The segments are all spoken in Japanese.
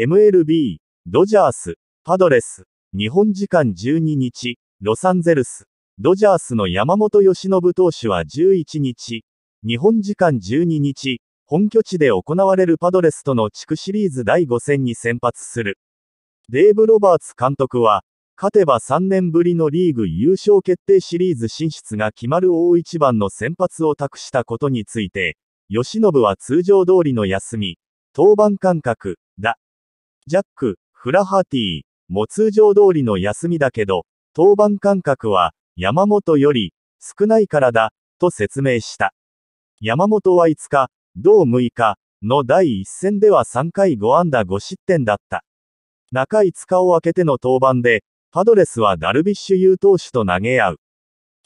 MLB、ドジャース、パドレス、日本時間12日、ロサンゼルス、ドジャースの山本由伸投手は11日、日本時間12日、本拠地で行われるパドレスとの地区シリーズ第5戦に先発する。デーブ・ロバーツ監督は、勝てば3年ぶりのリーグ優勝決定シリーズ進出が決まる大一番の先発を託したことについて、吉信は通常通りの休み、登板間隔、だ。ジャック、フラハティも通常通りの休みだけど、登板間隔は、山本より、少ないからだ、と説明した。山本は5日、同6日、の第1戦では3回5安打5失点だった。中5日を明けての登板で、パドレスはダルビッシュ有投手と投げ合う。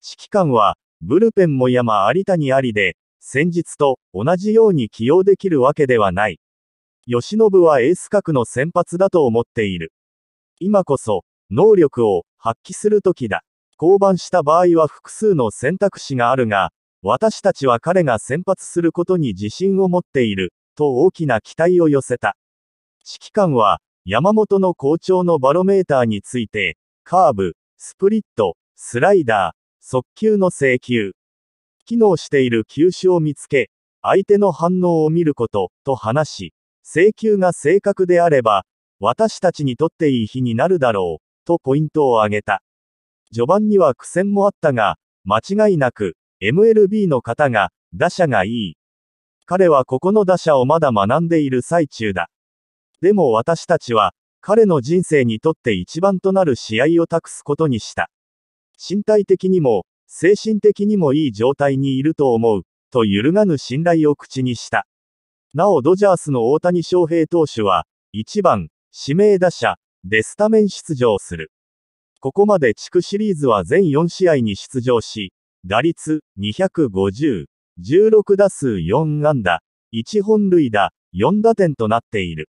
指揮官は、ブルペンも山有田にありで、先日と同じように起用できるわけではない。吉信はエース格の先発だと思っている。今こそ、能力を発揮する時だ。降板した場合は複数の選択肢があるが、私たちは彼が先発することに自信を持っている、と大きな期待を寄せた。指揮官は、山本の好調のバロメーターについて、カーブ、スプリット、スライダー、速球の請求。機能している球種を見つけ、相手の反応を見ること、と話し、請求が正確であれば、私たちにとっていい日になるだろう、とポイントを挙げた。序盤には苦戦もあったが、間違いなく、MLB の方が、打者がいい。彼はここの打者をまだ学んでいる最中だ。でも私たちは、彼の人生にとって一番となる試合を託すことにした。身体的にも、精神的にもいい状態にいると思う、と揺るがぬ信頼を口にした。なおドジャースの大谷翔平投手は、1番、指名打者、でスタメン出場する。ここまで地区シリーズは全4試合に出場し、打率250、16打数4安打、1本塁打、4打点となっている。